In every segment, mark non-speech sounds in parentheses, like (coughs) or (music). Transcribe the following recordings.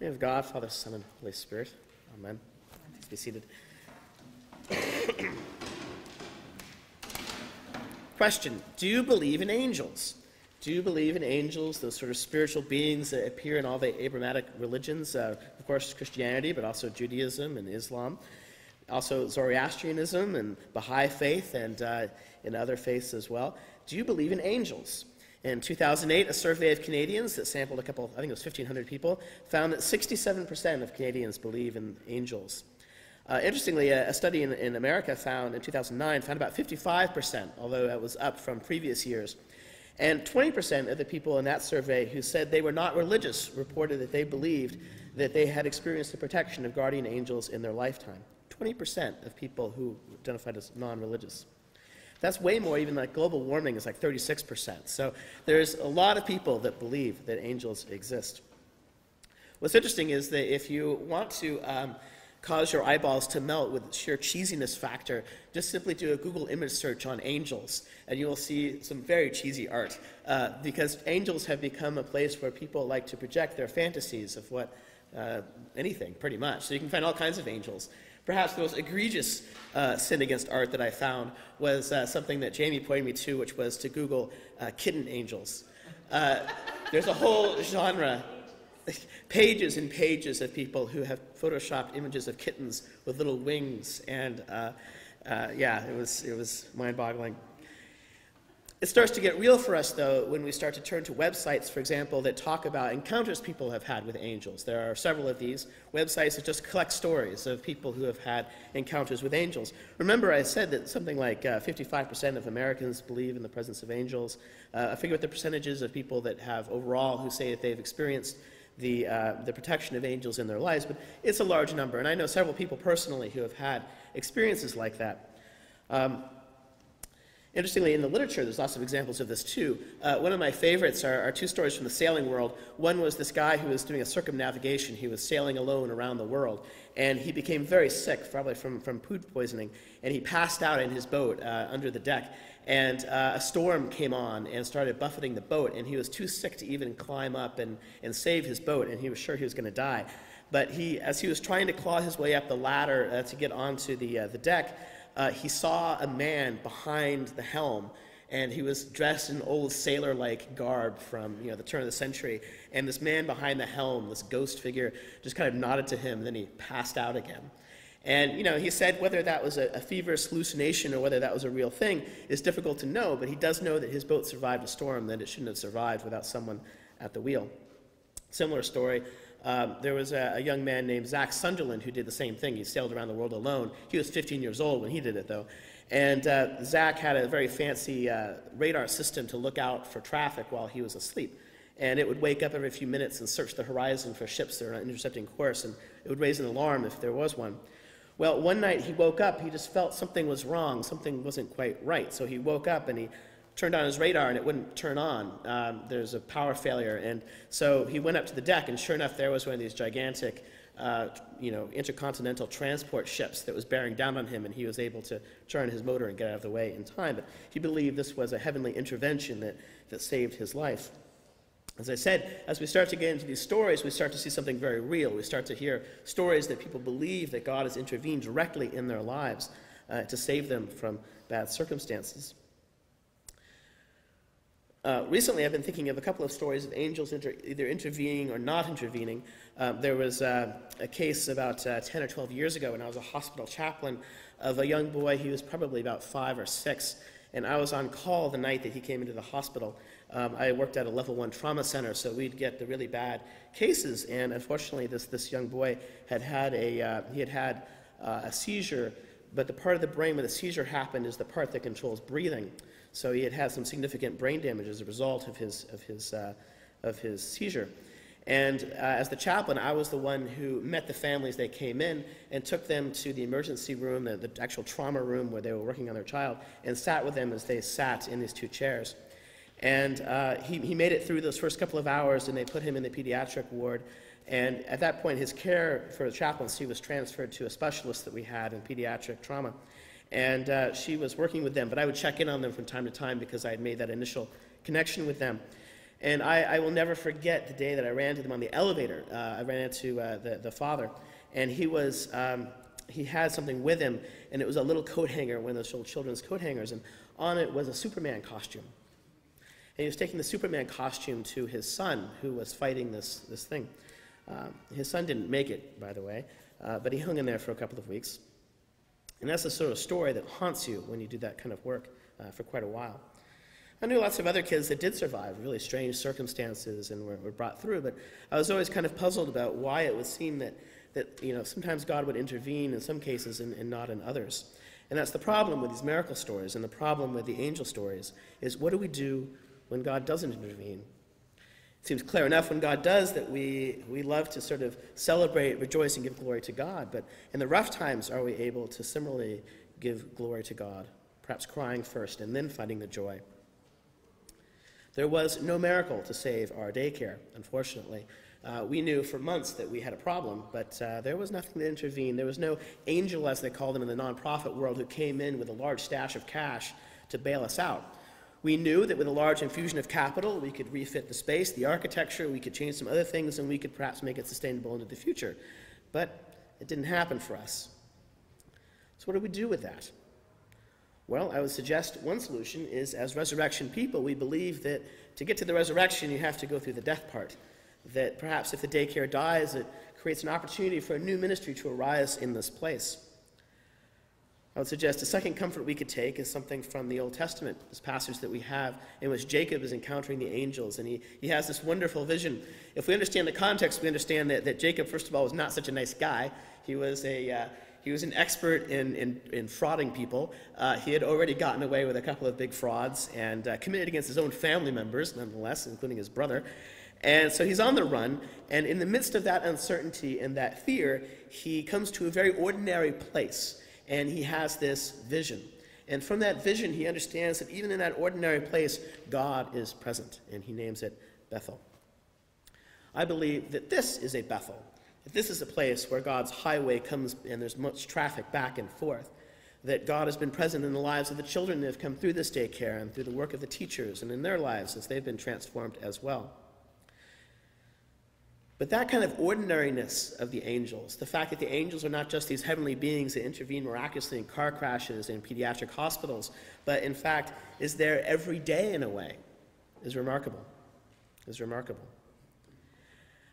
name of God, Father, Son, and Holy Spirit. Amen. Please be seated. (coughs) Question Do you believe in angels? Do you believe in angels, those sort of spiritual beings that appear in all the Abrahamic religions? Uh, of course, Christianity, but also Judaism and Islam. Also, Zoroastrianism and Baha'i faith and uh, in other faiths as well. Do you believe in angels? In 2008, a survey of Canadians that sampled a couple, I think it was 1,500 people, found that 67% of Canadians believe in angels. Uh, interestingly, a, a study in, in, America found in 2009 found about 55%, although that was up from previous years. And 20% of the people in that survey who said they were not religious reported that they believed that they had experienced the protection of guardian angels in their lifetime. 20% of people who identified as non religious. That's way more, even like global warming is like 36%. So there's a lot of people that believe that angels exist. What's interesting is that if you want to um, cause your eyeballs to melt with sheer cheesiness factor, just simply do a Google image search on angels, and you will see some very cheesy art. Uh, because angels have become a place where people like to project their fantasies of what uh, anything, pretty much. So you can find all kinds of angels. Perhaps the most egregious uh, sin against art that I found was uh, something that Jamie pointed me to, which was to Google uh, kitten angels. Uh, there's a whole genre, (laughs) pages and pages of people who have photoshopped images of kittens with little wings, and uh, yeah, it was, it was mind boggling. It starts to get real for us, though, when we start to turn to websites, for example, that talk about encounters people have had with angels. There are several of these websites that just collect stories of people who have had encounters with angels. Remember, I said that something like uh, 55% of Americans believe in the presence of angels. Uh, I figure out the percentages of people that have overall who say that they've experienced the, uh, the protection of angels in their lives, but it's a large number. And I know several people personally who have had experiences like that. Um, Interestingly, in the literature, there's lots of examples of this too. Uh, one of my favorites are, are, two stories from the sailing world. One was this guy who was doing a circumnavigation. He was sailing alone around the world, and he became very sick, probably from, from food poisoning, and he passed out in his boat uh, under the deck. And uh, a storm came on and started buffeting the boat, and he was too sick to even climb up and, and save his boat, and he was sure he was going to die. But he, as he was trying to claw his way up the ladder uh, to get onto the, uh, the deck, uh, he saw a man behind the helm, and he was dressed in old sailor-like garb from you know the turn of the century. And this man behind the helm, this ghost figure, just kind of nodded to him. And then he passed out again. And you know, he said whether that was a, a feverish hallucination or whether that was a real thing is difficult to know. But he does know that his boat survived a storm that it shouldn't have survived without someone at the wheel. Similar story. Um, there was a, a, young man named Zac Sunderland who did the same thing. He sailed around the world alone. He was 15 years old when he did it, though. And uh, Zach had a very fancy uh, radar system to look out for traffic while he was asleep. And it would wake up every few minutes and search the horizon for ships that are intercepting course, and it would raise an alarm if there was one. Well, one night he woke up, he just felt something was wrong, something wasn't quite right. So he woke up and he turned on his radar and it wouldn't turn on. Um, there's a power failure. And so he went up to the deck, and sure enough, there was one of these gigantic, uh, you know, intercontinental transport ships that was bearing down on him, and he was able to turn his motor and get out of the way in time. But he believed this was a heavenly intervention that, that saved his life. As I said, as we start to get into these stories, we start to see something very real. We start to hear stories that people believe that God has intervened directly in their lives uh, to save them from bad circumstances. Uh, recently, I've been thinking of a couple of stories of angels inter- either intervening or not intervening. Um, there was uh, a case about uh, 10 or 12 years ago when I was a hospital chaplain of a young boy. He was probably about five or six, and I was on call the night that he came into the hospital. Um, I worked at a level one trauma center, so we'd get the really bad cases. And unfortunately, this, this young boy had had a, uh, he had had a seizure, but the part of the brain where the seizure happened is the part that controls breathing. So he had had some significant brain damage as a result of his, of his, uh, of his seizure. And uh, as the chaplain, I was the one who met the families. They came in and took them to the emergency room, the, the actual trauma room where they were working on their child, and sat with them as they sat in these two chairs. And uh, he, he made it through those first couple of hours, and they put him in the pediatric ward. And at that point, his care for the chaplaincy was transferred to a specialist that we had in pediatric trauma. And uh, she was working with them, but I would check in on them from time to time because I had made that initial connection with them. And I, I will never forget the day that I ran to them on the elevator. Uh, I ran into uh, the, the father, and he was. Um, he had something with him, and it was a little coat hanger, one of those old children's coat hangers, and on it was a Superman costume. And he was taking the Superman costume to his son, who was fighting this, this thing. Um, his son didn't make it, by the way, uh, but he hung in there for a couple of weeks. And that's the sort of story that haunts you when you do that kind of work uh, for quite a while. I knew lots of other kids that did survive really strange circumstances and were, were, brought through, but I was always kind of puzzled about why it would seem that, that you know, sometimes God would intervene in some cases and, and not in others. And that's the problem with these miracle stories and the problem with the angel stories is what do we do when God doesn't intervene? Seems clear enough when God does that we, we love to sort of celebrate, rejoice, and give glory to God. But in the rough times, are we able to similarly give glory to God? Perhaps crying first and then finding the joy. There was no miracle to save our daycare, unfortunately. Uh, we knew for months that we had a problem, but uh, there was nothing to intervene. There was no angel, as they call them in the nonprofit world, who came in with a large stash of cash to bail us out. We knew that with a large infusion of capital, we could refit the space, the architecture, we could change some other things, and we could perhaps make it sustainable into the future. But it didn't happen for us. So, what do we do with that? Well, I would suggest one solution is as resurrection people, we believe that to get to the resurrection, you have to go through the death part. That perhaps if the daycare dies, it creates an opportunity for a new ministry to arise in this place. I would suggest a second comfort we could take is something from the Old Testament, this passage that we have in which Jacob is encountering the angels, and he, he has this wonderful vision. If we understand the context, we understand that, that Jacob, first of all, was not such a nice guy. He was, a, uh, he was an expert in, in, in frauding people. Uh, he had already gotten away with a couple of big frauds and uh, committed against his own family members, nonetheless, including his brother. And so he's on the run, and in the midst of that uncertainty and that fear, he comes to a very ordinary place and he has this vision. And from that vision, he understands that even in that ordinary place, God is present, and he names it Bethel. I believe that this is a Bethel, that this is a place where God's highway comes and there's much traffic back and forth, that God has been present in the lives of the children that have come through this daycare and through the work of the teachers and in their lives as they've been transformed as well. But that kind of ordinariness of the angels, the fact that the angels are not just these heavenly beings that intervene miraculously in car crashes and pediatric hospitals, but in fact is there every day in a way, is remarkable. Is remarkable.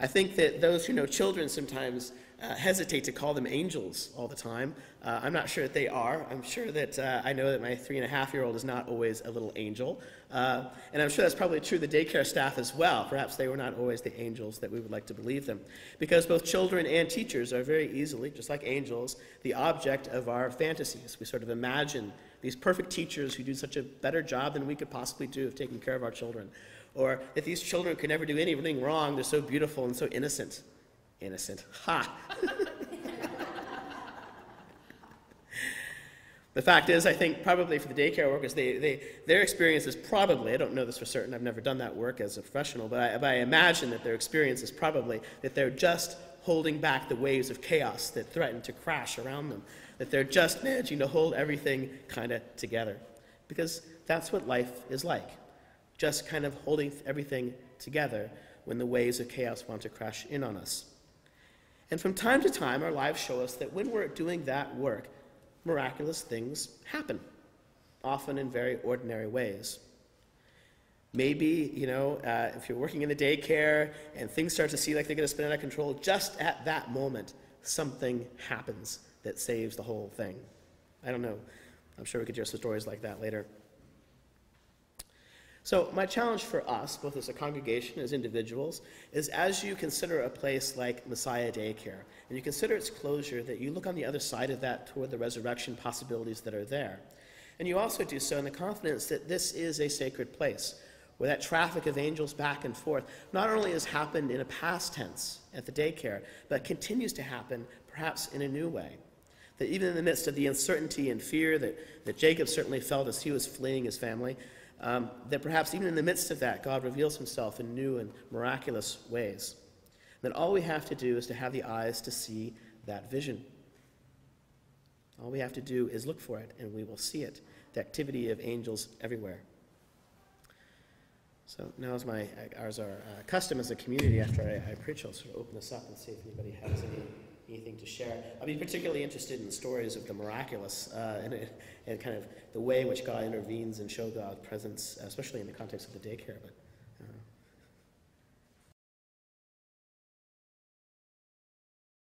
I think that those who know children sometimes uh, hesitate to call them angels all the time. Uh, I'm not sure that they are. I'm sure that uh, I know that my three and a half year old is not always a little angel. Uh, and I'm sure that's probably true of the daycare staff as well. Perhaps they were not always the angels that we would like to believe them. Because both children and teachers are very easily, just like angels, the object of our fantasies. We sort of imagine these perfect teachers who do such a better job than we could possibly do of taking care of our children. Or that these children could never do anything wrong, they're so beautiful and so innocent innocent. Ha! (laughs) the fact is, I think probably for the daycare workers, they, they, their experience is probably, I don't know this for certain, I've never done that work as a professional, but I, but I imagine that their experience is probably that they're just holding back the waves of chaos that threaten to crash around them, that they're just managing to hold everything kind of together. Because that's what life is like, just kind of holding everything together when the waves of chaos want to crash in on us. And from time to time, our lives show us that when we're doing that work, miraculous things happen, often in very ordinary ways. Maybe, you know, uh, if you're working in the daycare and things start to seem like they're going to spin out of control, just at that moment, something happens that saves the whole thing. I don't know. I'm sure we could hear some stories like that later. So, my challenge for us, both as a congregation, as individuals, is as you consider a place like Messiah Daycare, and you consider its closure, that you look on the other side of that toward the resurrection possibilities that are there. And you also do so in the confidence that this is a sacred place, where that traffic of angels back and forth not only has happened in a past tense at the daycare, but continues to happen perhaps in a new way. That even in the midst of the uncertainty and fear that, that Jacob certainly felt as he was fleeing his family, um, that perhaps even in the midst of that, God reveals himself in new and miraculous ways. That all we have to do is to have the eyes to see that vision. All we have to do is look for it, and we will see it the activity of angels everywhere. So now is my, ours our uh, custom as a community, after I, I preach, I'll sort of open this up and see if anybody has any, anything to share. I'd be particularly interested in the stories of the miraculous uh, and, and kind of the way in which God intervenes and show God's presence, especially in the context of the daycare. But